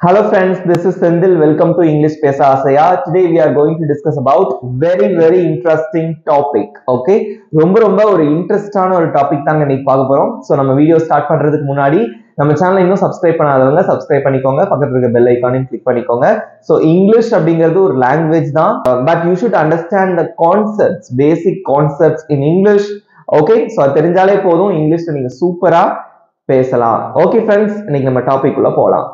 Hello friends, this is Sendil. Welcome to English Pesa Asaya. Today we are going to discuss about very very interesting topic. Okay, ரொம்ப ரொம்ப ஒரு இன்ட்ரெஸ்டான ஒரு topic தாங்க இன்னைக்கு பார்க்க போறோம். ஸோ நம்ம வீடியோ ஸ்டார்ட் பண்றதுக்கு முன்னாடி நம்ம சேனலை இன்னும் சப்ஸ்கிரைப் பண்ணாதவங்க சப்ஸ்கிரைப் பண்ணிக்கோங்க பக்கத்துல இருக்க பெல் ஐக்கானையும் கிளிக் பண்ணிக்கோங்க ஸோ இங்கிலீஷ் அப்படிங்கிறது ஒரு லாங்குவேஜ் தான் but you should understand the concepts basic concepts in English okay so அது தெரிஞ்சாலே போதும் இங்கிலீஷ்ல நீங்க சூப்பரா பேசலாம் ஓகே ஃப்ரெண்ட்ஸ் இன்னைக்கு நம்ம டாபிக் உள்ள போகலாம்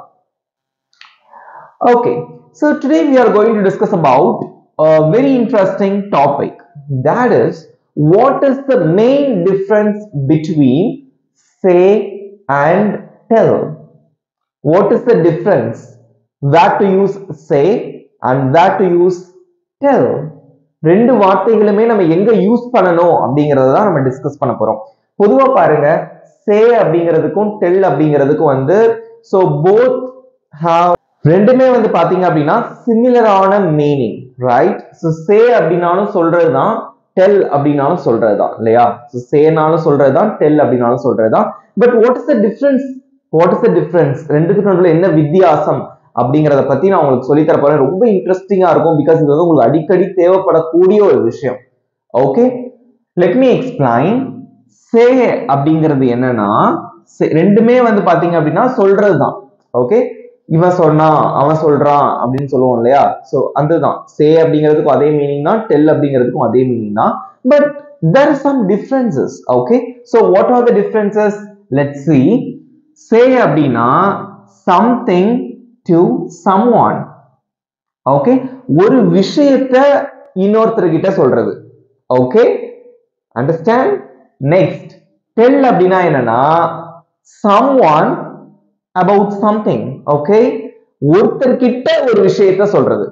Okay, so today we are going to discuss about a very interesting topic. That is, what is the main difference between say and tell? What is the difference? that to use say and that to use tell? ரெண்டு வார்த்தைகளுமே நம்ம எங்க use பண்ணணும் அப்படிங்கறத தான் நம்ம discuss பண்ண போறோம் பொதுவா பாருங்க சே அப்படிங்கிறதுக்கும் டெல் அப்படிங்கிறதுக்கும் வந்து ஸோ போத் ஹாவ் ரெண்டுமே வந்து பாத்தீங்க அப்படின்னா சிமிலரான மீனிங் ரைட் ஸோ சே அப்படின்னாலும் சொல்றது தான் டெல் அப்படின்னாலும் சொல்றது தான் இல்லையா? ஸோ சேனாலும் சொல்றது தான் டெல் அப்படின்னாலும் சொல்றது தான் but what is the difference what is the difference ரெண்டுக்கு நடுவில் என்ன வித்தியாசம் அப்படிங்கிறத பத்தி நான் உங்களுக்கு சொல்லி தர போறேன். ரொம்ப இன்ட்ரெஸ்டிங்கா இருக்கும் பிகாஸ் இது வந்து உங்களுக்கு அடிக்கடி தேவைப்படக்கூடிய ஒரு விஷயம். Okay let me explain say அப்படிங்கிறது என்னன்னா ரெண்டுமே வந்து பாத்தீங்க அப்படின்னா சொல்றது தான் ஓகே இவன் சொன்னான் அவன் சொல்றான் அப்படின்னு சொல்லுவோம் இல்லையா? சோ அதுதான். சே அப்படிங்கிறதுக்கும் அதே மீனிங் தான் டெல் அப்படிங்கிறதுக்கும் அதே மீனிங் தான். But there some some okay okay? What are the the differences? See say அப்படின்னா அப்படின்னா டு சம் ஒன் ஓகே ஒரு விஷயத்த இன்னொருத்தர்கிட்ட சொல்றது ஓகே அண்டர்ஸ்டாண்ட் நெக்ஸ்ட் டெல் அப்படின்னா என்னன்னா சம் ஒன் சம்திங் ஓகே ஒருத்தர் ஒருத்தர்கிட்ட ஒரு விஷயத்த சொல்றது.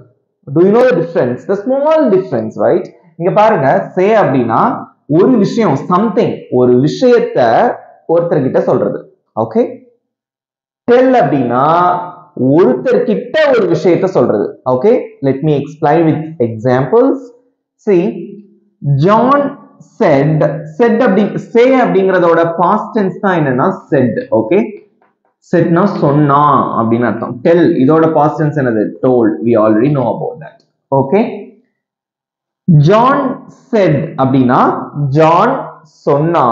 Do you know difference the small difference right நீங்க பாருங்க சே அப்படின்னா ஒரு விஷயம் சம்திங் ஒரு விஷயத்த ஒருத்தர்கிட்ட சொல்றது ஓகே டெல் அப்படின்னா ஒருத்தர்கிட்ட ஒரு விஷயத்த சொல்றது okay let me explain with examples see John said said அப்படி சே அப்படிங்கறதோட பாஸ்டன்ஸ் தான் என்னன்னா செட் ஓகே செட்னா சொன்னா அப்படின்னு அர்த்தம். டெல் இதோட பாஸ்ட் டென்ஸ் என்னது? Told we already know about that okay John said அப்படின்னா ஜான் சொன்னா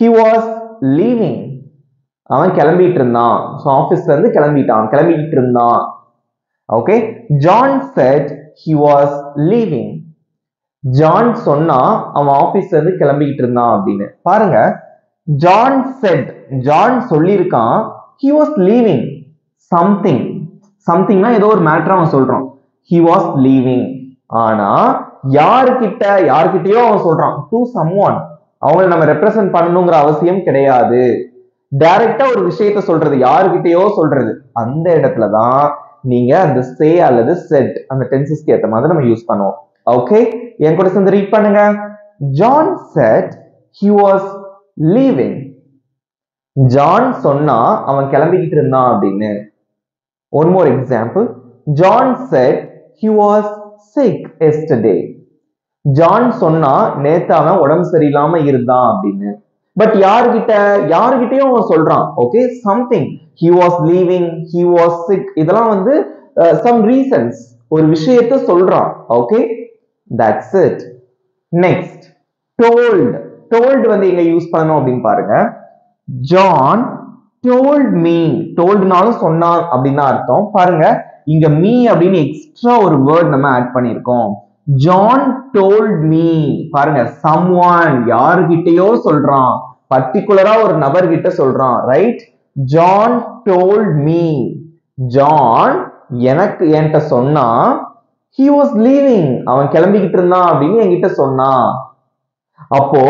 ஹி வாஸ் லீவிங் அவன் கிளம்பிட்டு இருந்தான். ஸோ ஆஃபீஸ்ல இருந்து கிளம்பிட்டான். கிளம்பிட்டு இருந்தான். Okay John said he was leaving John சொன்னா அவன் ஆஃபீஸ்ல இருந்து கிளம்பிக்கிட்டு இருந்தான் அப்படின்னு. பாருங்க ஜான் செட் ஜான் சொல்லியிருக்கான் ஹி வாஸ் லீவிங் சம்திங் சம்திங்னா ஏதோ ஒரு மேட்டர் அவன் சொல்றான். ஹி வாஸ் லீவிங் ஆனா யாருக்கிட்ட யாருக்கிட்டயோ அவன் சொல்றான். டு சம் ஒன் அவங்கள நம்ம ரெப்ரசென்ட் பண்ணணுங்கிற அவசியம் கிடையாது. டைரக்டா ஒரு விஷயத்த சொல்றது யாருக்கிட்டயோ சொல்றது. அந்த இடத்துல தான் நீங்க அந்த ஸ்டே அல்லது செட் அந்த டென்சஸ்க்கு ஏத்த மாதிரி நம்ம யூஸ் பண்ணுவோம். ஓகே என் கூட சேர்ந்து ரீட் பண்ணுங்க. John said he was leaving John சொன்னா அவன் கிளம்பிக்கிட்டு இருந்தான் அப்படின்னு. One more example John said he was sick yesterday John சொன்னா நேத்து அவன் உடம்பு சரியில்லாம இருந்தான் அப்படின்னு. பட் யாருகிட்ட யாருகிட்டயும் அவன் சொல்றான். Okay something he was leaving he was sick இதெல்லாம் வந்து uh, சம் ரீசன்ஸ் ஒரு விஷயத்த சொல்றான். Okay that's it next told told வந்து எங்க யூஸ் பண்ணணும் அப்படின்னு பாருங்க. ஜான் டோல்ட் மீ டோல்டுனாலும் சொன்னான் அப்படின்னு தான் அர்த்தம். பாருங்க இங்க மீ அப்படின்னு எக்ஸ்ட்ரா ஒரு வேர்ட் நம்ம ஆட் பண்ணியிருக்கோம். ஜான் டோல்ட் மீ பாருங்க சம் ஒன் யாருகிட்டயோ சொல்றான். பர்டிகுலரா ஒரு நபர்கிட்ட சொல்றான் right John told me John எனக்கு என்கிட்ட சொன்னா ஹி வாஸ் லீவிங் அவன் கிளம்பிக்கிட்டு இருந்தான் அப்படின்னு என்கிட்ட சொன்னான். அப்போ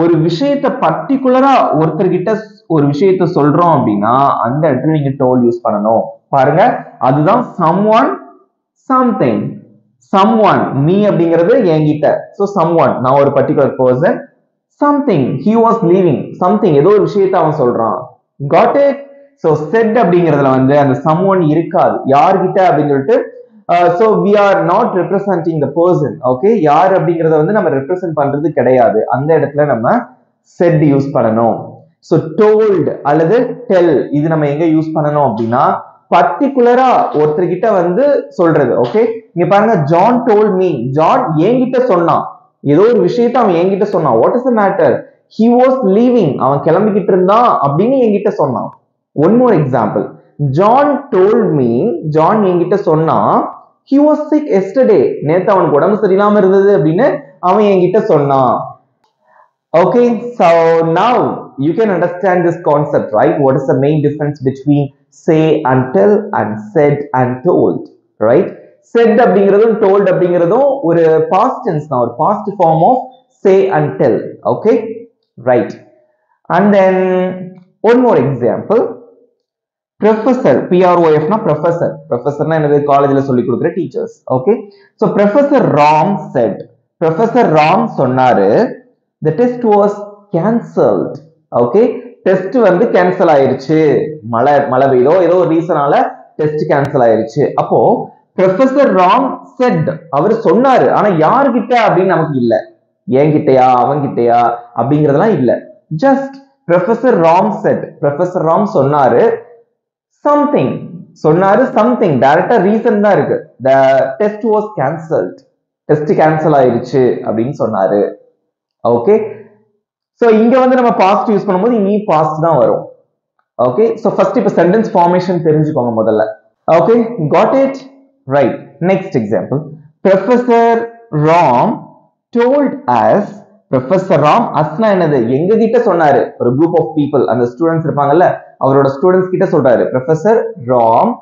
ஒரு விஷயத்த பர்டிகுலரா ஒருத்தர்கிட்ட ஒரு விஷயத்த சொல்றோம் அப்படின்னா அந்த இடத்துல நீங்க டோல் யூஸ் பண்ணணும். பாருங்க அதுதான் someone something someone me அப்படிங்கிறது என்கிட்ட. ஸோ சம் ஒன் நான் ஒரு particular person something he was leaving something ஏதோ ஒரு விஷயத்த அவன் சொல்றான். காட் இட் ஸோ செட் அப்படிங்கிறதுல வந்து அந்த சம் ஒன் இருக்காது. யார்கிட்ட அப்படின்னு சொல்லிட்டு so we are not representing the person okay யார் அப்படிங்கிறத வந்து நம்ம ரெப்ரசன்ட் பண்றது கிடையாது. அந்த இடத்துல நம்ம செட் யூஸ் பண்ணணும். ஸோ டோல்டு அல்லது டெல் இது நம்ம எங்க யூஸ் பண்ணணும் அப்படின்னா பர்டிகுலரா ஒருத்தர்கிட்ட வந்து சொல்றது ஓகே இங்க பாருங்க ஜான் டோல் மீ ஜான் என்கிட்ட சொன்னான். ஏதோ ஒரு விஷயத்த அவன் என்கிட்ட சொன்னான். What is the matter he was leaving அவன் கிளம்பிக்கிட்டு இருந்தான் அப்படின்னு என்கிட்ட சொன்னான். One more example John told me John என்கிட்ட சொன்னான் ஹி வாஸ் சிக் எஸ்டர்டே நேத்து அவனுக்கு உடம்பு சரியில்லாம இருந்தது அப்படின்னு அவன் என்கிட்ட சொன்னான் okay so now you can understand this concept right what is the main difference between say and tell and said and told right said அப்படிங்கிறதும் டோல்ட் அப்படிங்கிறதும் ஒரு பாஸ்ட் டென்ஸ் தான் ஒரு past form of say and tell okay right and then one more example professor பிஆர்ஓஎஃப்னா professor ப்ரொஃபசர்னா என்னது? காலேஜில் சொல்லி கொடுக்குற teachers okay so professor Ram said professor Ram சொன்னாரு the test was cancelled okay test வந்து cancel ஆயிருச்சு. மழை மழை பெய்தோ ஏதோ ஒரு ரீசனால டெஸ்ட் கேன்சல் ஆயிருச்சு. அப்போ ப்ரொஃபசர் ராம் செட் அவர் சொன்னாரு ஆனா யார்கிட்ட? அப்படின்னு நமக்கு இல்ல. என்கிட்டயா? அவன்கிட்டயா? அப்படிங்கறதெல்லாம் இல்ல. Just professor Ram said professor Ram சொன்னாரு சம்திங் சொன்னாரு சம்திங் டைரக்டா ரீசன் தான் இருக்கு. The test was cancelled test cancel ஆயிருச்சு அப்படின்னு சொன்னாரு. ஓகே ஸோ இங்க வந்து நம்ம பாஸ்ட் யூஸ் பண்ணும்போது இனி பாஸ்ட் தான் வரும். ஓகே ஸோ ஃபர்ஸ்ட் இப்போ சென்டென்ஸ் ஃபார்மேஷன் தெரிஞ்சுக்கோங்க முதல்ல. Okay got it right next example professor Ram told us professor Ram அஸ்னா என்னது? எங்க கிட்ட சொன்னாரு. ஒரு குரூப் ஆஃப் பீப்புள் அந்த ஸ்டூடெண்ட்ஸ் இருப்பாங்கல்ல. அவரோட ஸ்டூடெண்ட்ஸ் கிட்ட சொல்றாரு. Professor Ram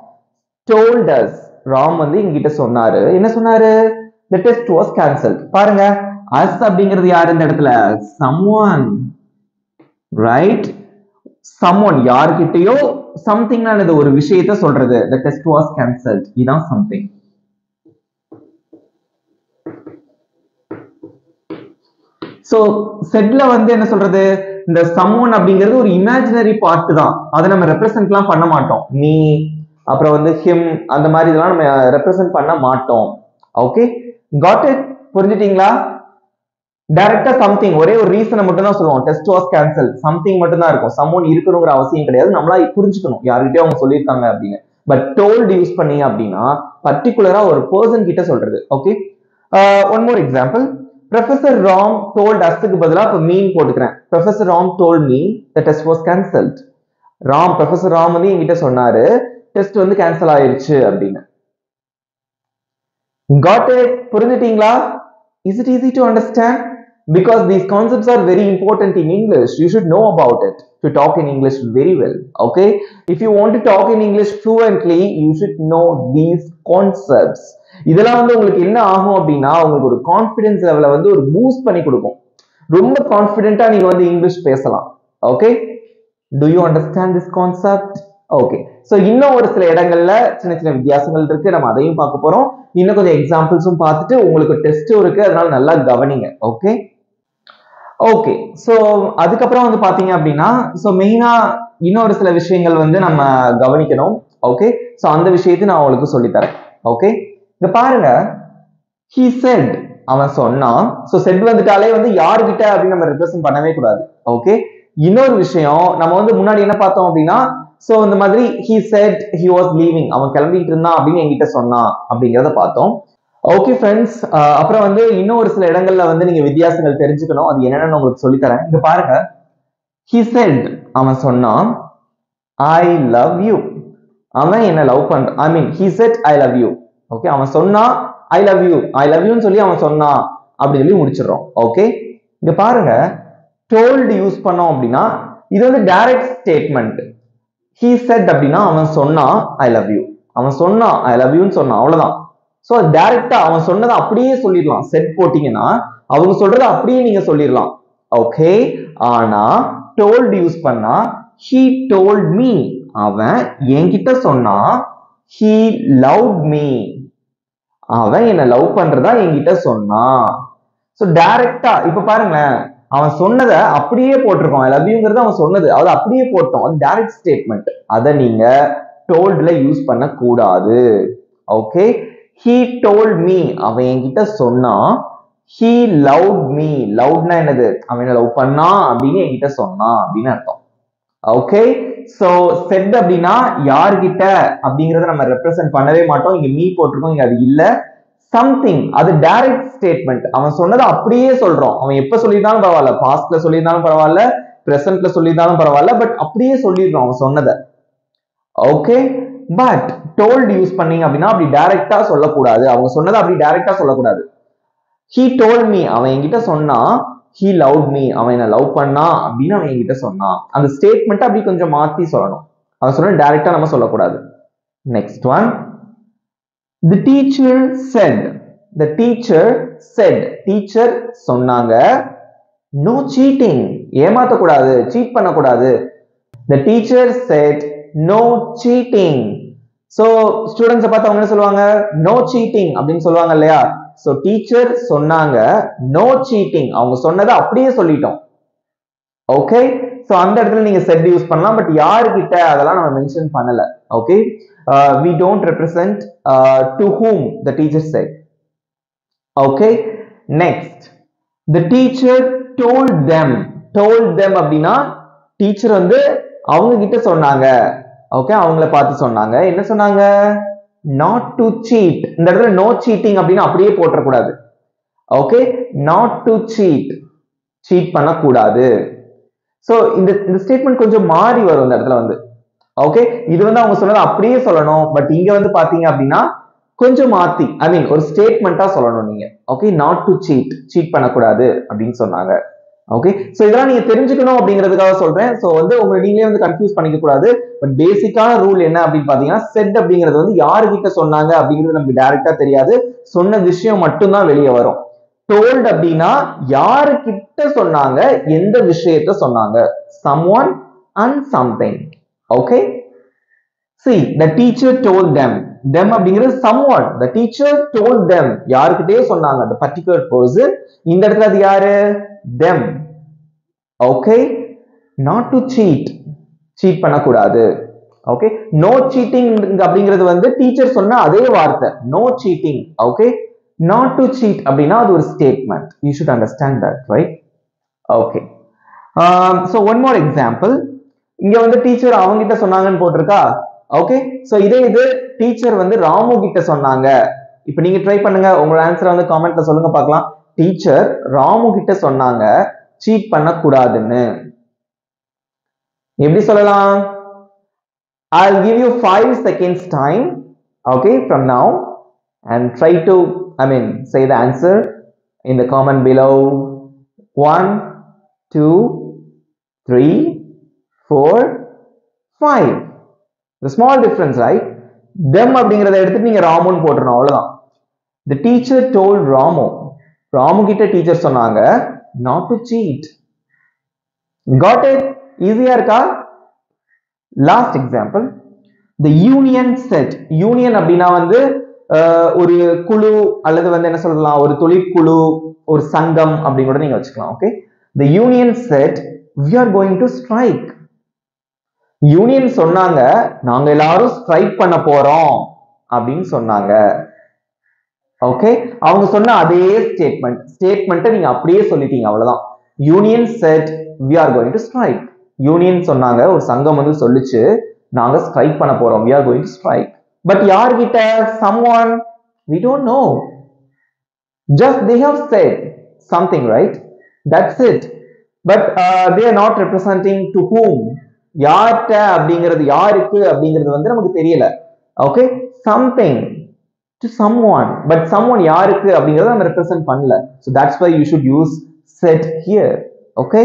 told us Ram வந்து எங்கிட்ட சொன்னாரு. என்ன சொன்னாரு? த டெஸ்ட் வாஸ் கேன்சல் பாருங்க. அஸ் அப்படிங்கிறது யார் இந்த இடத்துல? Someone right someone. யார்கிட்டயோ சம்திங் இது ஒரு விஷயத்த சொல்றது. த டெஸ்ட் வாஸ் கேன்சல் இதான் சம்திங் சோ செட்ல வந்து என்ன சொல்றது? இந்த சம்மோன் அப்படிங்கிறது ஒரு இமேஜினரி பார்ட் தான். அதை நம்ம ரெப்ரசென்ட்லாம் பண்ண மாட்டோம். நீ அப்புறம் வந்து ஹிம் அந்த மாதிரி இதெல்லாம் நம்ம ரெப்ரசென்ட் பண்ண மாட்டோம். ஓகே காட் இட் புரிஞ்சுட்டீங்களா? டைரக்டா சம்திங் ஒரே ஒரு ரீசனை மட்டும் தான் சொல்லுவோம். டெஸ்ட் வாஸ் கேன்சல் சம்திங் மட்டும் தான் இருக்கும். சம்மோன் இருக்கணுங்கிற அவசியம் கிடையாது. நம்மளா புரிஞ்சுக்கணும். யாருக்கிட்டே அவங்க சொல்லியிருக்காங்க அப்படின்னு. பட் டோல்டு யூஸ் பண்ணீங்க அப்படின்னா பர்டிகுலரா ஒரு பர்சன் கிட்ட சொல்றது. Okay one more example professor Ram told அஸ்க்கு பதிலா இப்போ மீன் போட்டுக்கிறேன். Professor Ram told me the test was cancelled Ram professor Ram வந்து என்கிட்ட சொன்னாரு டெஸ்ட் வந்து கேன்சல் ஆயிருச்சு அப்படின்னு. Got it புரிஞ்சுட்டீங்களா? Is it easy to understand because these concepts are very important in English you should know about it to talk in English very well okay If you want to talk in English fluently, you should know these concepts. இதெல்லாம் வந்து உங்களுக்கு என்ன ஆகும் அப்படின்னா உங்களுக்கு ஒரு confidence லெவலை வந்து ஒரு பூஸ்ட் பண்ணி கொடுக்கும். ரொம்ப கான்ஃபிடென்ட்டா நீங்க வந்து இங்கிலீஷ் பேசலாம் okay do you understand this concept okay so இன்னும் ஒரு சில இடங்கள்ல சின்ன சின்ன வித்தியாசங்கள் இருக்கு. நம்ம அதையும் பார்க்க போறோம். இன்னும் கொஞ்சம் எக்ஸாம்பிள்ஸும் பார்த்துட்டு உங்களுக்கு டெஸ்ட்டும் இருக்கு. அதனால நல்லா கவனிங்க ஓகே ஓகே ஸோ அதுக்கப்புறம் வந்து பார்த்தீங்க அப்படின்னா ஸோ மெயினாக இன்னொரு சில விஷயங்கள் வந்து நம்ம கவனிக்கணும். ஓகே ஸோ அந்த விஷயத்தை நான் உங்களுக்கு சொல்லித்தரேன். ஓகே இங்க பாருங்க. ஹி செட் அவன் சொன்னான் ஸோ செட் வந்துட்டாலே வந்து யாருக்கிட்ட அப்படின்னு நம்ம ரெப்ரசென்ட் பண்ணவே கூடாது. ஓகே இன்னொரு விஷயம் நம்ம வந்து முன்னாடி என்ன பார்த்தோம் அப்படின்னா ஸோ இந்த மாதிரி he said he was leaving அவன் கிளம்பிக்கிட்டு இருந்தான் அப்படின்னு என்கிட்ட சொன்னான் அப்படிங்கிறத பார்த்தோம். ஓகே ஃப்ரெண்ட்ஸ் அப்புறம் வந்து இன்னும் ஒரு சில இடங்கள்ல வந்து நீங்க வித்தியாசங்கள் தெரிஞ்சுக்கணும். அது என்னென்னு உங்களுக்கு சொல்லித்தரேன். இங்க பாருங்க. ஹி செட் அவன் சொன்னான் ஐ லவ் யூ அவன் என்ன லவ் பண்ற I mean he said I love you okay அவன் சொன்னான் I love you I love யூன்னு சொல்லி அவன் சொன்னான் அப்படி சொல்லி முடிச்சிடுறோம். ஓகே இங்க பாருங்க. டோல்டு யூஸ் பண்ணோம் அப்படின்னா இது வந்து டைரக்ட் ஸ்டேட்மெண்ட் ஹீ செட் அப்படின்னா அவன் சொன்னான் ஐ லவ் யூ அவன் சொன்னான் ஐ லவ் யூன்னு சொன்னான் அவ்வளவுதான். ஸோ டைரக்டா அவன் சொன்னதை அப்படியே சொல்லிடலாம். செட் போட்டீங்கன்னா அவங்க சொல்றதை அப்படியே நீங்க சொல்லிடலாம். ஓகே ஆனா டோல்ட் யூஸ் பண்ணா ஹீ டோல்ட் மீ அவன் என்கிட்ட சொன்னா ஹீ லவ் மீ அவன் என்ன லவ் பண்றதா என்கிட்ட சொன்னான் ஸோ டைரக்டா இப்ப பாருங்களேன். அவன் சொன்னதை அப்படியே போட்டிருக்கோம் லவ்யூங்கிறது அவன் சொன்னது. அதை அப்படியே போட்டோம். அது டைரக்ட் ஸ்டேட்மெண்ட் அதை நீங்க டோல்ட்ல யூஸ் பண்ண கூடாது ஓகே ஹீ டோல்ட் மீ அவன் என்கிட்ட சொன்னான் ஹீ லவ் மீ லவ்னா என்னது? அவன் என்ன லவ் பண்ணான் அப்படின்னு என்கிட்ட சொன்னான் அப்படின்னு அர்த்தம். ஓகே சோ செட் அப்படின்னா யார்கிட்ட அப்படிங்கறத நம்ம ரெப்ரசென்ட் பண்ணவே மாட்டோம். இங்க மீ போட்டிருக்கோம். இங்க அது இல்ல. சம்திங் அது டைரக்ட் ஸ்டேட்மெண்ட் அவன் சொன்னதை அப்படியே சொல்றோம். அவன் எப்ப சொல்லியிருந்தாலும் பரவாயில்ல. பாஸ்ட்ல சொல்லியிருந்தாலும் பரவாயில்ல. பிரசன்ட்ல சொல்லியிருந்தாலும் பரவாயில்ல. பட் அப்படியே சொல்லிடுறோம் அவன் சொன்னதை. ஓகே பட் டோல்ட் யூஸ் பண்ணீங்க அப்படின்னா அப்படி டைரக்டா சொல்லக்கூடாது. அவங்க சொன்னதை அப்படி டைரக்டா சொல்லக்கூடாது. ஹீ டோல் மீ அவன் என்கிட்ட சொன்னா ஹீ லவ் மீ அவன் என்ன லவ் பண்ணா அப்படின்னு அவன் என்கிட்ட சொன்னான் அந்த ஸ்டேட்மெண்ட் அப்படி கொஞ்சம் மாத்தி சொல்லணும். அவன் சொன்ன டைரக்டா நம்ம சொல்லக்கூடாது. Next one the teacher said the teacher said teacher சொன்னாங்க. நோ சீட்டிங் ஏமாத்தக்கூடாது. சீட் பண்ணக்கூடாது. The teacher said no cheating so ஸ்டூடெண்ட்ஸை பார்த்து அவங்க என்ன சொல்லுவாங்க? நோ சீட்டிங் அப்படின்னு சொல்லுவாங்க இல்லையா? ஸோ டீச்சர் சொன்னாங்க நோ சீட்டிங் அவங்க சொன்னதை அப்படியே சொல்லிட்டோம். ஓகே ஸோ அந்த இடத்துல நீங்க செட் யூஸ் பண்ணலாம். பட் யாருக்கிட்ட அதெல்லாம் நம்ம மென்ஷன் பண்ணல. Okay we don't represent to whom the teacher said okay next the teacher told them told them அப்படின்னா டீச்சர் வந்து அவங்க கிட்ட சொன்னாங்க. ஓகே அவங்கள பார்த்து சொன்னாங்க. என்ன சொன்னாங்க? நாட் டு சீட் இந்த இடத்துல நோ சீட்டிங் அப்படின்னு அப்படியே போட்டக்கூடாது okay not to cheat cheat பண்ணக்கூடாது. ஸோ இந்த இந்த ஸ்டேட்மெண்ட் கொஞ்சம் மாறி வரும் இந்த இடத்துல வந்து. ஓகே இது வந்து அவங்க சொன்னது அப்படியே சொல்லணும். பட் இங்க வந்து பாத்தீங்க அப்படின்னா கொஞ்சம் மாத்தி ஐ மீன் ஒரு ஸ்டேட்மெண்ட்டா சொல்லணும் நீங்க. Okay not to cheat cheat பண்ணக்கூடாது அப்படின்னு சொன்னாங்க. ஓகே ஸோ இதெல்லாம் நீங்க தெரிஞ்சுக்கணும் அப்படிங்கிறதுக்காக சொல்றேன். ஸோ வந்து உங்களை நீங்களே வந்து கன்ஃபியூஸ் பண்ணிக்க கூடாது. பட் பேசிக்கான ரூல் என்ன அப்படின்னு பாத்தீங்கன்னா செட் அப்படிங்கிறது வந்து யாருக்கிட்ட சொன்னாங்க அப்படிங்கிறது நமக்கு டைரக்டா தெரியாது. சொன்ன விஷயம் மட்டும்தான் வெளியே வரும். டோல்ட் அப்படின்னா யாருக்கிட்ட சொன்னாங்க எந்த விஷயத்த சொன்னாங்க? Someone and something okay see the teacher told them them அப்படிங்கிறது someone the teacher told them யாருக்கிட்டே சொன்னாங்க. அந்த பர்டிகுலர் பர்சன் இந்த இடத்துல அது யாரு? Them. Okay? Not to cheat. Cheat பண்ணக்கூடாது. ஓகே நோ சீட்டிங் அப்படிங்கிறது வந்து டீச்சர் சொன்ன அதே வார்த்தை. No cheating okay not to cheat அப்படின்னா அது ஒரு statement you should understand that right okay so one more example இங்க வந்து டீச்சர் அவங்க கிட்ட சொன்னாங்கன்னு போட்டிருக்கா? ஓகே ஸோ இதே இது டீச்சர் வந்து ராமு கிட்ட சொன்னாங்க. இப்போ நீங்க ட்ரை பண்ணுங்க. உங்களோட ஆன்சரை வந்து காமெண்ட்ல சொல்லுங்க பார்க்கலாம். டீச்சர் ராமு கிட்ட சொன்னாங்க சீட் பண்ணக்கூடாதுன்னு எப்படி சொல்லலாம் I give you five seconds time okay from now and try to I mean say the answer in the comment below 1 2 3 4 5 small difference right them அப்படிங்கிறத எடுத்துட்டு நீங்க ராமுன்னு போட்டுறணும் அவ்வளவுதான் the teacher told Ramu Ramu கிட்ட டீச்சர் சொன்னாங்க not to cheat got it ஈஸியா இருக்கா? Last example the union said union அப்படின்னா வந்து ஒரு குழு அல்லது வந்து என்ன சொல்லலாம் ஒரு தொழிற்குழு ஒரு சங்கம் அப்படின்னு கூட நீங்க வச்சுக்கலாம் okay the union said we are going to strike union சொன்னாங்க நாங்க எல்லாரும் ஸ்ட்ரைக் பண்ண போறோம் அப்படின்னு சொன்னாங்க. ஓகே அவங்க சொன்ன அதே ஸ்டேட்மெண்ட் ஸ்டேட்மெண்ட்டை நீங்க அப்படியே சொல்லிட்டீங்க அவ்வளவுதான். Union said we are going to strike union சொன்னாங்க ஒரு சங்கம் வந்து சொல்லிச்சு நாங்க ஸ்ட்ரைக் பண்ண போறோம். We are going to strike but யார்கிட்ட? Someone we don't know just they have said something right that's it but they are not representing to whom யார்கிட்ட அப்படிங்கிறது யாருக்கு அப்படிங்கிறது வந்து நமக்கு தெரியல. Okay something to someone but someone யாருக்கு அப்படிங்கிறத நம்ம ரெப்ரசென்ட் பண்ணல. So that's why you should use said here okay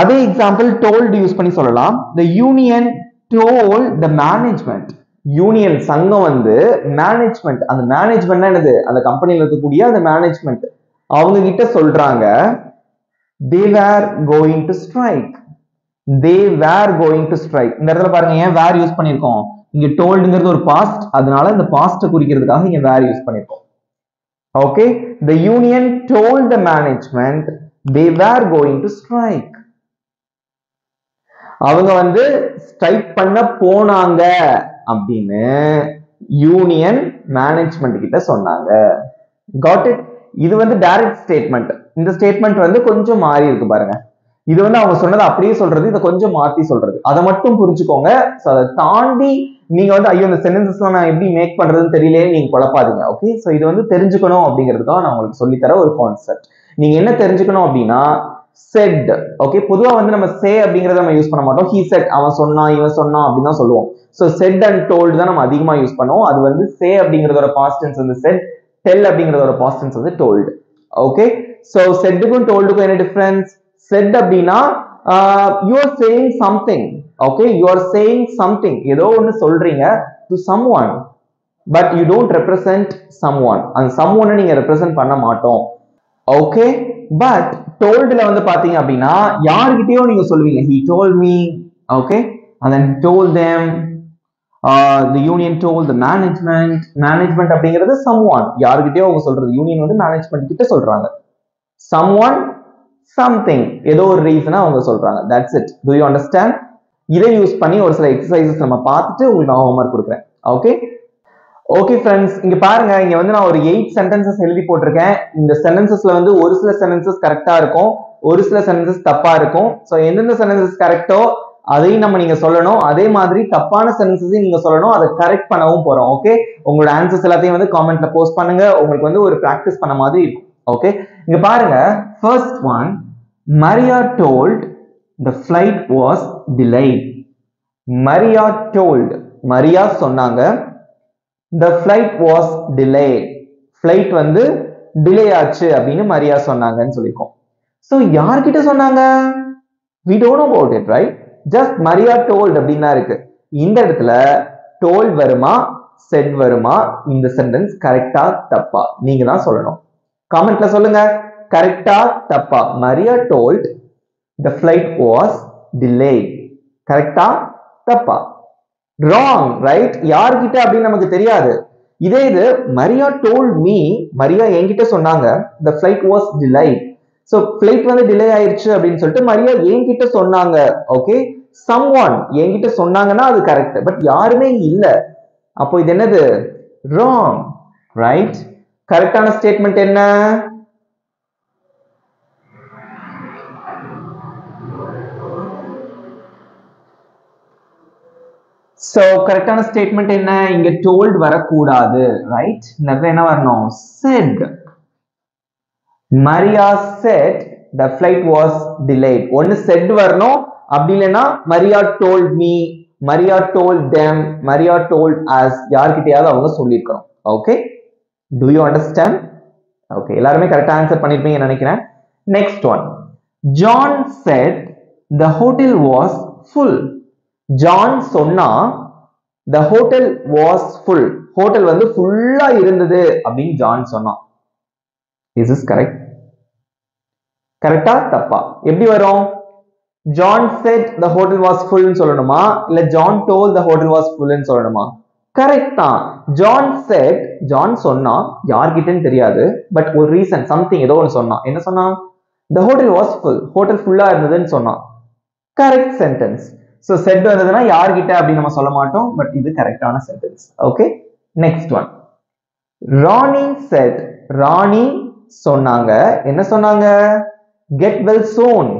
அதே எக்ஸாம்பிள் டோல்டு யூஸ் பண்ணி சொல்லலாம். The union told the management union சங்கம் வந்து மேனேஜ்மெண்ட் அந்த மேனேஜ்மெண்ட் என்னது? அந்த கம்பெனியில் இருக்கக்கூடிய அந்த மேனேஜ்மெண்ட் அவங்க கிட்ட சொல்றாங்க they were going to strike they were going to strike இந்த இடத்துல பாருங்க ஏன் வேர் யூஸ் பண்ணியிருக்கோம்? இங்க டோல்டுங்கிறது ஒரு பாஸ்ட் அதனால இந்த பாஸ்ட்டை குறிக்கிறதுக்காக இங்க வேர் யூஸ் பண்ணியிருக்கோம் okay the union told the management they were going to strike அவங்க வந்து ஸ்ட்ரைக் பண்ண போனாங்க அப்படின்னு யூனியன் மேனேஜ்மெண்ட் கிட்ட சொன்னாங்க. காட் இட் இது வந்து டைரக்ட் ஸ்டேட்மெண்ட் இந்த ஸ்டேட்மெண்ட் வந்து கொஞ்சம் மாறி இருக்கு பாருங்க. இது வந்து அவங்க சொன்னதை அப்படியே சொல்றது இதை கொஞ்சம் மாத்தி சொல்றது. அதை மட்டும் புரிஞ்சுக்கோங்க. அதை தாண்டி நீங்க வந்து ஐயோ இந்த சென்டென்சஸ்லாம் நான் எப்படி மேக் பண்றதுன்னு தெரியலையே நீங்க குழப்பாதீங்க ஓகே ஸோ இது வந்து தெரிஞ்சுக்கணும் அப்படிங்கிறதுக்காக நான் உங்களுக்கு சொல்லித்தர ஒரு கான்செப்ட் நீங்க என்ன தெரிஞ்சுக்கணும் அப்படின்னா செட் ஓகே பொதுவா வந்து நம்ம சே அப்படிங்கறத நம்ம யூஸ் பண்ண மாட்டோம். ஹீ செட் அவன் சொன்னான் இவன் சொன்னான் அப்படின்னு தான் சொல்லுவோம். ஸோ செட் அண்ட் டோல்டு தான் நம்ம அதிகமா யூஸ் பண்ணுவோம். அது வந்து சே அப்படிங்கறதோட பாஸ்டன்ஸ் வந்து செட் டெல் அப்படிங்கறதோட பாஸ்டன்ஸ் வந்து டோல்டு ஓகே ஸோ செட்டுக்கும் டோல்டுக்கும் என்ன டிஃபரன்ஸ் செட் அப்படின்னா you are saying something okay you are saying something ஏதோ ஒன்று சொல்றீங்க to someone but you don't represent someone அந்த சம் ஒன்னை நீங்க ரெப்ரசன்ட் பண்ண மாட்டோம் ஓகே பட் டோல்டில் வந்து பார்த்தீங்க அப்படின்னா யார்கிட்டயோ நீங்க சொல்லுவீங்க. He told me okay and then told them the union told the management management அப்படிங்கிறது சம் ஒன் யார்கிட்டயோ அவங்க சொல்றது யூனியன் வந்து மேனேஜ்மெண்ட் கிட்ட சொல்றாங்க. சம் ஒன் சம்திங் ஏதோ ஒரு ரீசனாக அவங்க சொல்றாங்க. That's it do you understand இதை யூஸ் பண்ணி ஒரு சில எக்ஸசைசஸ் நம்ம பார்த்துட்டு உங்களுக்கு நான் ஹோம்ஒர்க் கொடுக்குறேன். ஓகே ஓகே ஃப்ரெண்ட்ஸ் இங்க பாருங்க. இங்க வந்து நான் ஒரு எயிட் சென்டென்சஸ் எழுதி போட்டிருக்கேன். இந்த சென்டென்சஸ்ல வந்து ஒரு சில சென்டென்சஸ் கரெக்டா இருக்கும். ஒரு சில சென்டென்சஸ் தப்பா இருக்கும். ஸோ எந்தெந்த சென்டென்சஸ் கரெக்டோ அதையும் நம்ம நீங்க சொல்லணும். அதே மாதிரி தப்பான சென்டென்சஸையும் நீங்க சொல்லணும். அதை கரெக்ட் பண்ணவும் போறோம். ஓகே உங்களோட ஆன்சர்ஸ் எல்லாத்தையும் வந்து காமெண்ட்ல போஸ்ட் பண்ணுங்க. உங்களுக்கு வந்து ஒரு ப்ராக்டிஸ் பண்ண மாதிரி இருக்கும். ஓகே இங்க பாருங்க first one Maria told the flight was delayed Maria told Maria சொன்னாங்க the flight was delay flight வந்து டிலே ஆச்சு அப்படின்னு மரியா சொன்னாங்கன்னு சொல்லியிருக்கோம். ஸோ யார்கிட்ட சொன்னாங்க? We don't about it right just Maria told அப்படின்னு தான் இருக்கு. இந்த இடத்துல டோல்ட் வருமா செட் வருமா இந்த சென்டென்ஸ் கரெக்டா தப்பா? நீங்க தான் சொல்லணும். கமெண்ட்ல சொல்லுங்க. கரெக்டா தப்பா. Maria told the flight was delay கரெக்டா தப்பா. ராங் ரைட் யார்கிட்ட அப்படின்னு நமக்கு தெரியாது. இதே இது மரியா டோல் மீ மரியா என்கிட்ட சொன்னாங்க the flight was delay so flight வந்து டிலே ஆயிடுச்சு அப்படின்னு சொல்லிட்டு மரியா என்கிட்ட சொன்னாங்க ஓகே சம் ஒன் என்கிட்ட சொன்னாங்கன்னா அது கரெக்ட் பட் யாருமே இல்லை. அப்போ இது என்னது? ராங் ரைட் கரெக்டான ஸ்டேட்மெண்ட் என்ன? சோ கரெக்டான ஸ்டேட்மெண்ட் என்ன? இங்க டோல்ட் வரக்கூடாது ரைட் நிறைய என்ன வரணும்? Said Maria said the flight was delayed ஒன்னு செட் வரணும் அப்படி இல்லைன்னா Maria told me Maria told them Maria told us யார்கிட்டயாவது அவங்க சொல்லியிருக்கணும் okay do you understand okay எல்லாருமே கரெக்டா ஆன்சர் பண்ணியிருப்பீங்கன்னு நினைக்கிறேன். Next one John said the hotel was full John சொன்னா the hotel was full hotel வந்து ஃபுல்லா இருந்தது அப்படின்னு ஜான் சொன்னான். இஸ் இஸ் கரெக்ட் கரெக்டா தப்பா? எப்படி வரும்? John said the hotel was ஃபுல்னு சொல்லணுமா? இல்ல John told the hotel was ஃபுல்னு சொல்லணுமா? கரெக்ட் தான். ஜான் செட் ஜான் சொன்னா யார்கிட்டன்னு தெரியாது பட் ஒரு ரீசன் சம்திங் ஏதோ ஒன்று சொன்னான். என்ன சொன்னான்? The hotel was full hotel ஃபுல்லாக இருந்ததுன்னு சொன்னான். கரெக்ட் சென்டென்ஸ் ஸோ செட் வந்ததுன்னா யார்கிட்ட அப்படின்னு நம்ம சொல்ல மாட்டோம் பட் இது கரெக்டான sentence okay next one Rani said Rani சொன்னாங்க. என்ன சொன்னாங்க? கெட் வெல் சோன்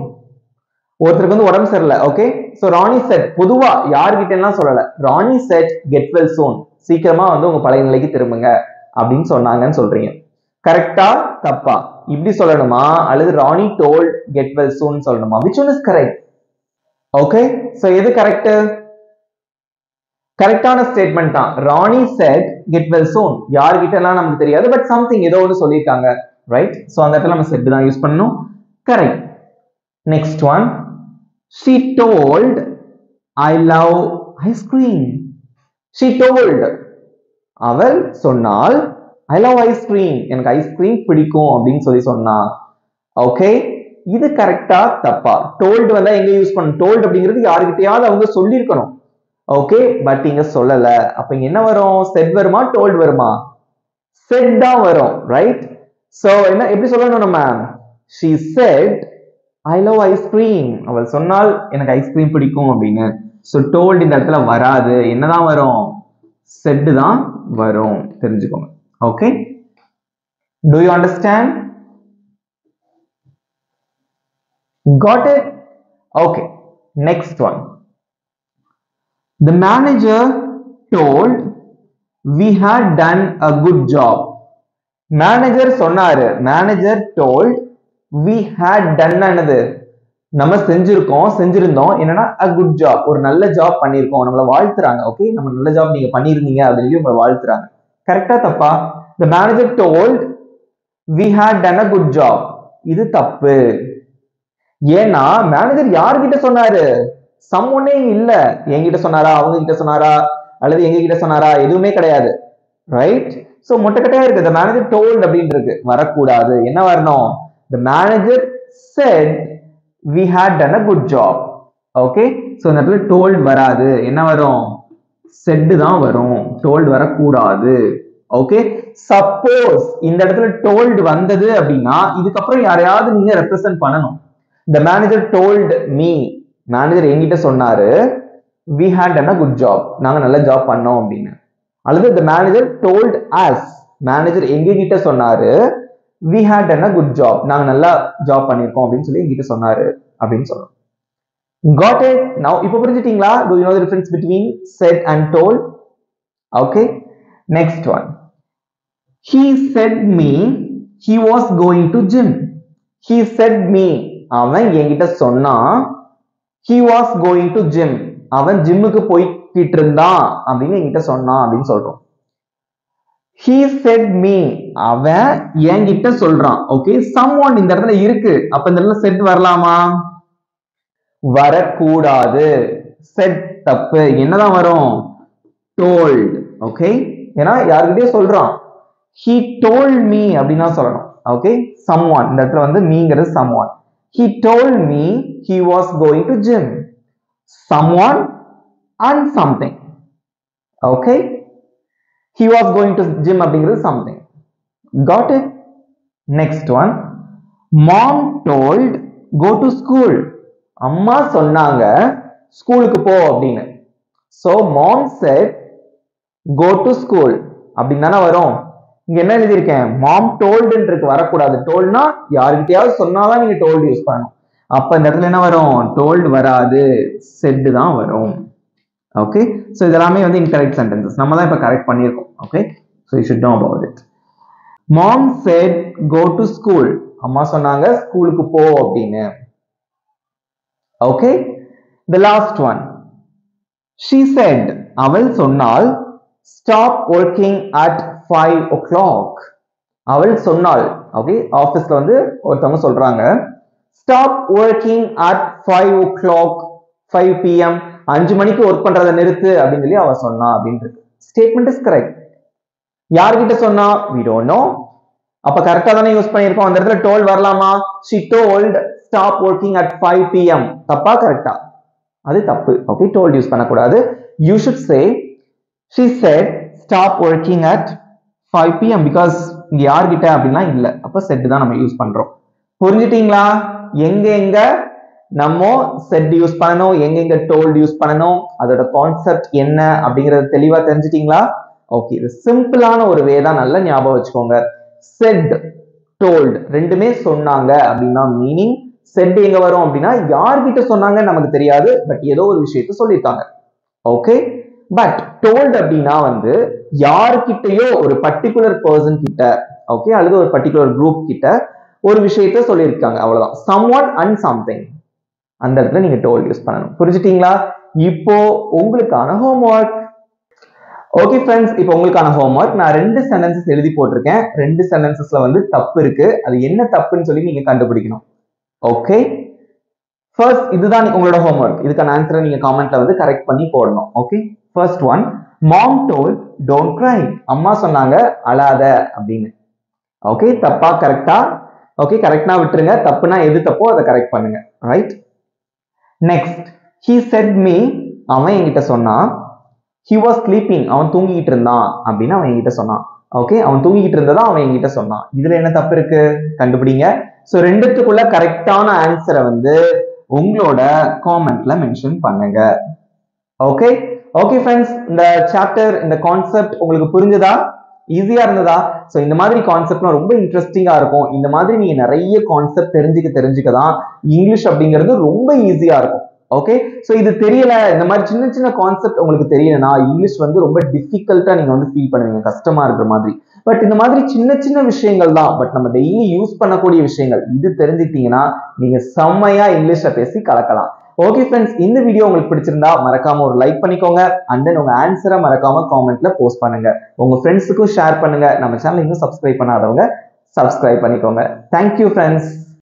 ஒருத்தருக்கு வந்து உடம்பு சரியில்லை ஓகே ஸோ ராணி செட் பொதுவா யார்கிட்ட எல்லாம் சொல்லல? Rani said get well soon சீக்கிரமா வந்து உங்க பழைய நிலைக்கு திரும்புங்க. அப்படின்னு சொன்னாங்கன்னு சொல்றீங்க. கரெக்டா தப்பா? இப்படி சொல்லணுமா? அல்லது Rani told get well soon சொல்லணுமா? Which one is correct okay so எது கரெக்ட் கரெக்டான ஸ்டேட்மெண்ட் தான். Rani said get well soon யார்கிட்டலாம் நமக்கு தெரியாது பட் சம்திங் ஏதோ ஒன்று சொல்லியிருக்காங்க ரைட் ஸோ அந்த இடத்துல நம்ம செட் தான் யூஸ் பண்ணணும். Correct next one she I I love cream. She told, அவள் சொன்னால் ஐ லவ் ஐஸ்கிரீம் எனக்கு ஐஸ்கிரீம் பிடிக்கும் அப்படின்னு சொல்லி சொன்னா. ஓகே இது கரெக்டா தப்பா? டோல்டு வந்தா எங்க யூஸ் பண்ணணும்? டோல்டு அப்படிங்கிறது யாருக்கிட்டையாவது அவங்க சொல்லியிருக்கணும். ஓகே பட் இங்க சொல்லல. அப்ப இங்க என்ன வரும்? செட் வருமா? டோல்டு வருமா? செட் தான் வரும் ரைட் சோ என்ன எப்படி சொல்லணும் நம்ம? She said I love ice cream அவள் சொன்னால் எனக்கு ஐஸ்கிரீம் பிடிக்கும் அப்படின்னு. ஸோ டோல்டு இந்த இடத்துல வராது. என்னதான் வரும்? செட்டு தான் வரும். தெரிஞ்சுக்கோங்க. Okay do you understand got it? Okay next one the manager told we had done a good job. Manager சொன்னாரு. Manager told we had done என்னது? நம்ம செஞ்சிருக்கோம் செஞ்சிருந்தோம். என்னன்னா அ குட் ஜாப் ஒரு நல்ல ஜாப் பண்ணியிருக்கோம். நம்மளை வாழ்த்துறாங்க ஓகே நம்ம நல்ல ஜாப் நீங்க பண்ணியிருந்தீங்க அப்படின்னு சொல்லி உங்களை வாழ்த்துறாங்க. கரெக்டா தப்பா? The manager told we had done a good job இது தப்பு. ஏன்னா மேனேஜர் யார்கிட்ட சொன்னாரு? சம்ஒன்னே இல்ல. என்கிட்ட சொன்னாரா? அவங்க கிட்ட சொன்னாரா? அல்லது எங்க கிட்ட சொன்னாரா? எதுவுமே கிடையாது. ரைட் சோ மொட்டைக்கட்டையா இருக்கு. மேனேஜர் டோல்ட் told அப்படின்னு இருக்கு. வரக்கூடாது. என்ன வரணும்? The manager said we had done a good job. Okay so இந்த இடத்துல told வராது. என்ன வரும்? said தான் வரும். told வரக்கூடாது. ஓகே சப்போஸ் இந்த இடத்துல told வந்தது அப்படின்னா இதுக்கப்புறம் யாரையாவது நீங்க ரெப்ரசென்ட் பண்ணணும். The manager told me. Manager என்கிட்ட சொன்னாரு we had done a good job. நாங்க நல்ல ஜாப் பண்ணோம் அப்படின்னு. அல்லது the manager told us. Manager எங்க கிட்ட சொன்னாரு we had done a good job நாங்க நல்லா ஜாப் பண்ணியிருக்கோம் அப்படின்னு சொல்லி எங்கிட்ட சொன்னாரு அப்படின்னு சொல்றோம் காட் இட் நவ் இப்ப புரிஞ்சுட்டீங்களா do you know difference between said and told okay next one he said me he was going to gym he said me அவன் என்கிட்ட சொன்னா he was going to gym அவன் ஜிம்முக்கு போய்கிட்டு இருந்தான் அப்படின்னு என்கிட்ட சொன்னான் அப்படின்னு சொல்றோம் he said me. அவன் என்கிட்ட சொல்றான். ஓகே someone இந்த இடத்துல இருக்கு. அப்ப இந்த இடத்துல செட் வரலாமா? வரக்கூடாது. செட் தப்பு. என்னதான் வரும்? Told. ஓகே ஏன்னா யாருக்கிட்டே சொல்றான். He told me அப்படின்னா சொல்லணும். Okay someone. இந்த இடத்துல வந்து மீங்கிறது someone. He told me he was going to gym. Someone and something. Okay? He was going to gym அப்படிங்கிறது something. Got it? Next one. Mom told go to school. அம்மா சொன்னாங்க ஸ்கூலுக்கு போ அப்படின்னு. So mom said go to school. அப்படின்னு தானே வரும். இங்க என்ன எழுதியிருக்கேன்? மாம் டோல்டுன்றது வரக்கூடாது. டோல்னா யாருக்கிட்டயாவது சொன்னாதான் நீங்க டோல்டு யூஸ் பண்ணணும். அப்ப இந்த இடத்துல என்ன வரும்? டோல்டு வராது. செட்டு தான் வரும். ஓகே ஸோ இதெல்லாமே வந்து இன்கரெக்ட் சென்டென்சஸ் நம்ம தான் இப்போ கரெக்ட் பண்ணியிருக்கோம். Okay so you should know about it mom said go to school அம்மா சொன்னாங்க ஸ்கூலுக்கு போ அப்படின்னு. Okay the last one she said அவள் சொன்னால் stop working at five o'clock அவள் சொன்னாள் ஓகே ஆஃபீஸ்ல வந்து ஒருத்தவங்க சொல்றாங்க stop working at five o'clock five PM அஞ்சு மணிக்கு ஒர்க் பண்றதை நிறுத்து அப்படின்னு சொல்லி அவன் சொன்னா அப்படின்றது. ஸ்டேட்மெண்ட் இஸ் கரெக்ட் யார்கிட்ட சொன்னா? வி டோன்ட் நோ அப்ப கரெக்டா தானே யூஸ் பண்ணியிருக்கோம் அந்த இடத்துல டோல் வரலாமா? She told stop working at five PM தப்பா? கரெக்டா அது தப்பு. ஓகே டோல்ட் யூஸ் பண்ணக்கூடாது. You should say she said stop working at five PM because இங்க யார்கிட்ட அப்படின்னா இல்ல. அப்ப செட் தான் நம்ம யூஸ் பண்றோம். புரிஞ்சுட்டீங்களா? எங்க எங்க? நம்ம செட் யூஸ் பண்ணணும் எங்கெங்க டோல்ட் யூஸ் பண்ணணும் அதோட கான்செப்ட் என்ன அப்படிங்கறத தெளிவா தெரிஞ்சிட்டீங்களா? ஓகே இது சிம்பிளான ஒரு வே தான் நல்லா ஞாபகம் வச்சுக்கோங்க. செட் டோல்ட் ரெண்டுமே சொன்னாங்க அப்படின்னா மீனிங் செட் எங்க வரும் அப்படின்னா யார்கிட்ட சொன்னாங்க நமக்கு தெரியாது பட் ஏதோ ஒரு விஷயத்த சொல்லியிருக்காங்க ஓகே பட் டோல்ட் அப்படின்னா வந்து யாருக்கிட்டயோ ஒரு பர்டிகுலர் பர்சன் கிட்ட ஓகே அல்லது ஒரு பர்டிகுலர் குரூப் கிட்ட ஒரு விஷயத்த சொல்லியிருக்காங்க அவ்வளவுதான். சம் ஒன் அண்ட் சம்திங் அந்த இடத்துல நீங்க டோல் யூஸ் பண்ணணும். புரிஞ்சுட்டீங்களா? இப்போ உங்களுக்கான ஹோம்ஒர்க் ஓகே ஃப்ரெண்ட்ஸ் இப்போ உங்களுக்கான ஹோம்ஒர்க் நான் ரெண்டு சென்டென்சஸ் எழுதி போட்டிருக்கேன். ரெண்டு சென்டென்சஸ்ல வந்து தப்பு இருக்கு. அது என்ன தப்புன்னு சொல்லி நீங்க கண்டுபிடிக்கணும். ஓகே ஃபர்ஸ்ட் இதுதான் உங்களோட ஹோம்ஒர்க் இதுக்கான ஆன்சரை நீங்க காமெண்ட்ல வந்து கரெக்ட் பண்ணி போடணும். Okay first one mom told don't cry அம்மா சொன்னாங்க அழாத அப்படின்னு. ஓகே தப்பா கரெக்டா ஓகே கரெக்டா விட்டுருங்க. தப்புனா எது தப்போ அதை கரெக்ட் பண்ணுங்க. Right next he said me அவன் என்கிட்ட சொன்னான் ஹி வாஸ் ஸ்லீப்பிங் அவன் தூங்கிக்கிட்டு இருந்தான் அப்படின்னு அவன் என்கிட்ட சொன்னான் ஓகே அவன் தூங்கிக்கிட்டு இருந்ததா அவன் என்கிட்ட சொன்னான் இதுல என்ன தப்பு இருக்கு? கண்டுபிடிங்க. ஸோ ரெண்டுத்துக்குள்ள கரெக்டான ஆன்சரை வந்து உங்களோட காமெண்ட்ல மென்ஷன் பண்ணுங்க. ஓகே ஓகே ஃப்ரெண்ட்ஸ் இந்த சாப்டர் இந்த கான்செப்ட் உங்களுக்கு புரிஞ்சதா? ஈஸியா இருந்ததா? ஸோ இந்த மாதிரி கான்செப்ட்லாம் ரொம்ப இன்ட்ரெஸ்டிங்கா இருக்கும். இந்த மாதிரி நீங்க நிறைய கான்செப்ட் தெரிஞ்சுக்க தெரிஞ்சுக்க தான் இங்கிலீஷ் அப்படிங்கிறது ரொம்ப ஈஸியா இருக்கும். ஓகே ஸோ இது தெரியல. இந்த மாதிரி சின்ன சின்ன கான்செப்ட் உங்களுக்கு தெரியலனா இங்கிலீஷ் வந்து ரொம்ப டிஃபிகல்ட்டா நீங்க வந்து ஃபீல் பண்ணுவீங்க. கஷ்டமா இருக்கிற மாதிரி. பட் இந்த மாதிரி சின்ன சின்ன விஷயங்கள் தான். பட் நம்ம டெய்லி யூஸ் பண்ணக்கூடிய விஷயங்கள். இது தெரிஞ்சுக்கிட்டீங்கன்னா நீங்க செம்மையா இங்கிலீஷை பேசி கலக்கலாம். ஓகே ஃப்ரெண்ட்ஸ் இந்த வீடியோ உங்களுக்கு பிடிச்சிருந்தா மறக்காம ஒரு லைக் பண்ணிக்கோங்க. அண்ட் தென் உங்க ஆன்சரை மறக்காம காமெண்ட்ல போஸ்ட் பண்ணுங்க. உங்க ஃப்ரெண்ட்ஸுக்கும் ஷேர் பண்ணுங்க. நம்ம சேனல் இன்னும் சப்ஸ்கிரைப் பண்ணாதவங்க சப்ஸ்கிரைப் பண்ணிக்கோங்க. Thank you friends